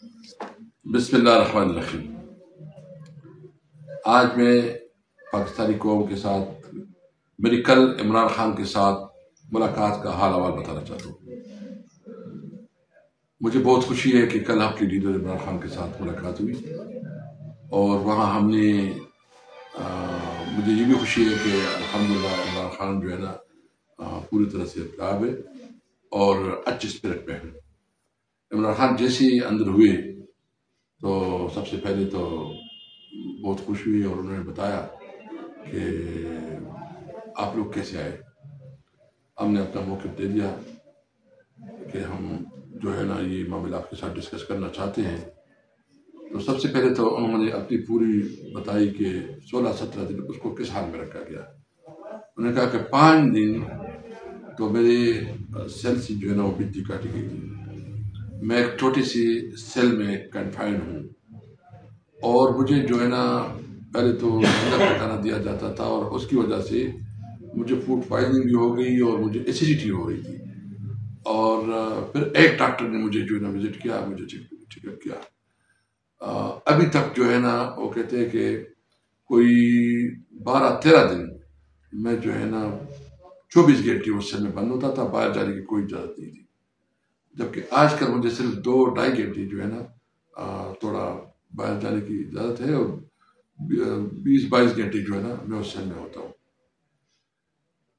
بسم اللہ الرحمن الرحیم۔ آج میں پاکستانی قوم کے ساتھ، میری کل عمران خان کے ساتھ ملاقات کا حال حوال بتانا چاہتا ہوں۔ مجھے بہت خوشی ہے کہ کل آپ کے لیڈر عمران خان کے ساتھ ملاقات ہوئی اور وہاں ہم نے مجھے یہ بھی خوشی ہے کہ الحمدللہ عمران خان جو ہے نا پوری طرح سے اطلاع ہے اور اچھے اسپرٹ پہ ہیں عمران خان جیسے ہی اندر ہوئے تو سب سے پہلے تو بہت خوش ہوئی اور انہوں نے بتایا کہ آپ لوگ کیسے آئے؟ ہم نے اپنا موقف دے دیا کہ ہم جو ہے نا یہ معاملہ آپ کے ساتھ ڈسکس کرنا چاہتے ہیں۔ تو سب سے پہلے تو انہوں نے اپنی پوری بتائی کہ سولہ سترہ دن اس کو کس حال میں رکھا گیا؟ انہوں نے کہا کہ پانچ دن تو میرے سیل سے جو ہے نا وہ بجلی کاٹی گئی۔ تھی میں ایک چھوٹی سی سیل میں کنفائن ہوں۔ اور مجھے جو ہے نا، پہلے تو پکانا دیا جاتا تھا اور اس کی وجہ سے مجھے فوڈ پوائزنگ بھی ہو گئی اور مجھے ایسیڈیٹی ہو رہی تھی۔ اور پھر ایک ڈاکٹر نے مجھے جو ہے نا وزٹ کیا، مجھے چیک اپ کیا۔ ابھی تک جو ہے نا، وہ کہتے ہیں کہ کوئی بارہ تیرہ دن میں جو ہے نا، چوبیس گھنٹے اس سے میں بند ہوتا تھا، باہر جانے کی کوئی اجازت نہیں تھی۔ جبکہ آج کل مجھے صرف دو ڈھائی گھنٹے جو ہے نا تھوڑا باہر جانے کی اجازت ہے اور بیس بائیس گھنٹے جو ہے نا میں اس سیل میں ہوتا ہوں۔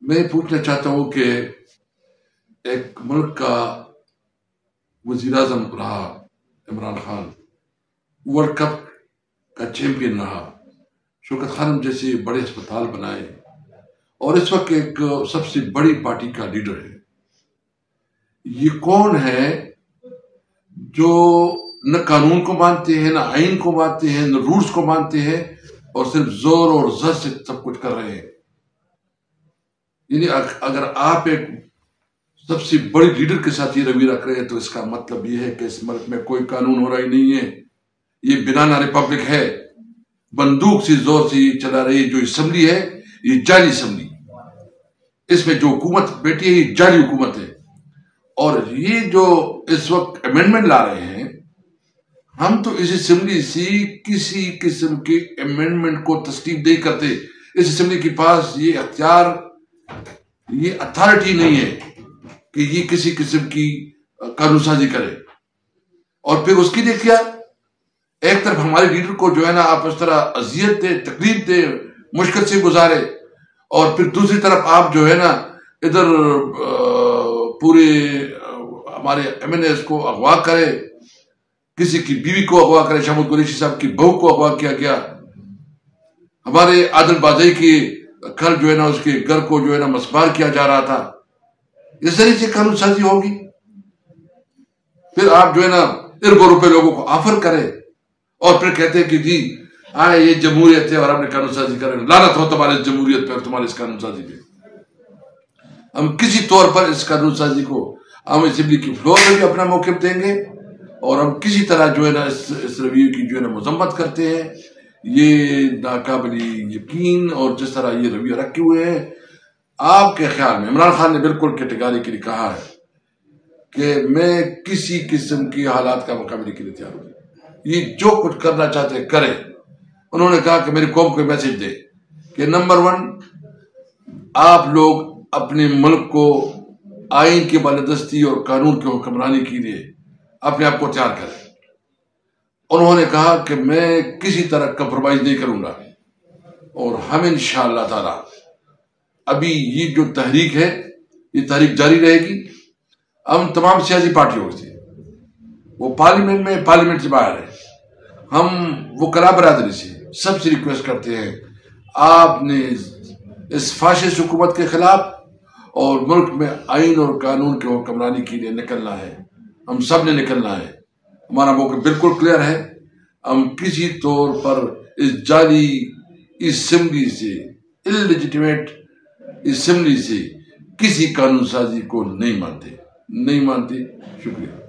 میں پوچھنا چاہتا ہوں کہ ایک ملک کا وزیر اعظم رہا، عمران خان، ورلڈ کپ کا چیمپئن رہا، شوکت خانم جیسے بڑے اسپتال بنائے، اور اس وقت ایک سب سے بڑی پارٹی کا لیڈر ہے۔ یہ کون ہے جو نہ قانون کو مانتے ہیں، نہ آئین کو مانتے ہیں، نہ رولز کو مانتے ہیں اور صرف زور اور زر سے سب کچھ کر رہے ہیں؟ یعنی اگر آپ ایک سب سے بڑی لیڈر کے ساتھ یہ روی رکھ رہے ہیں تو اس کا مطلب یہ ہے کہ اس ملک میں کوئی قانون ہو رہا ہی نہیں ہے۔ یہ بنانا ریپبلک ہے۔ بندوق سے زور سے یہ چلا رہی جو اسمبلی ہے، یہ جعلی اسمبلی۔ اس میں جو حکومت بیٹھی ہے، یہ جعلی حکومت ہے۔ اور یہ جو اس وقت امینڈمنٹ لا رہے ہیں، ہم تو اس اسمبلی سے کسی قسم کے امینڈمنٹ کو تسلیم نہیں کرتے۔ اس اسمبلی کے پاس یہ اختیار، یہ اتھارٹی نہیں ہے کہ یہ کسی قسم کی قانون سازی کرے۔ اور پھر اس کی دیکھیا، ایک طرف ہمارے لیڈر کو جو ہے نا، آپ اس طرح اذیت دے تکلیف دے، مشکل سے گزارے۔ اور پھر دوسری طرف آپ جو ہے نا، ادھر پورے، ہمارے ایم این ایس کو اغوا کرے، کسی کی بیوی کو اغوا کرے شامد قریشی صاحب کی بہو کو اغوا کیا گیا۔ ہمارے عادل بازائی کی گھر جو ہے نا، اس کے گھر کو جو ہے نا مسبار کیا جا رہا تھا۔ اس طریقے سے قانون سازی ہوگی۔ پھر آپ جو ہے نا اربوں روپے لوگوں کو آفر کرے اور پھر کہتے ہیں کہ جی آئے یہ جمہوریت ہے اور ہم نے قانون سازی کرے لانت ہو تمہارے جمہوریت پہ اور تمہارے اس قانون سازی پہ۔ ہم کسی طور پر اس قانون سازی کو ہم اسمبلی کی فلور میں بھی اپنا موقف دیں گے اور ہم کسی طرح جو ہے نا اس رویے کی جو ہے نا مذمت کرتے ہیں۔ یہ ناقابلی یقین اور جس طرح یہ رویہ رکھے ہوئے ہیں، آپ کے خیال میں، عمران خان نے بالکل کیٹیگاری کے لیے کہا ہے کہ میں کسی قسم کی حالات کا مقابلے کے لیے تیار ہوں۔ یہ جو کچھ کرنا چاہتے ہیں، کریں۔ انہوں نے کہا کہ میری قوم کو میسج دے کہ نمبر ون آپ لوگ اپنے ملک کو آئین کی بالدستی اور قانون کی حکمرانی کے لیے اپنے آپ کو تیار کریں۔ انہوں نے کہا کہ میں کسی طرح کمپرومائز نہیں کروں گا۔ اور ہم انشاءاللہ تعالی ابھی یہ جو تحریک ہے، یہ تحریک جاری رہے گی۔ ہم تمام سیاسی پارٹیوں سے، وہ پارلیمنٹ میں پارلیمنٹ سے باہر ہے ہم وہ کلا برادری سے سب سے ریکویسٹ کرتے ہیں، آپ نے اس فاشس حکومت کے خلاف اور ملک میں آئین اور قانون کے حکمرانی کے لیے نکلنا ہے۔ ہم سب نے نکلنا ہے۔ ہمارا موقع بالکل کلیئر ہے۔ ہم کسی طور پر اس جعلی اسمبلی سے انلیجیٹیمیٹ اسمبلی سے کسی قانون سازی کو نہیں مانتے۔ نہیں مانتے، شکریہ۔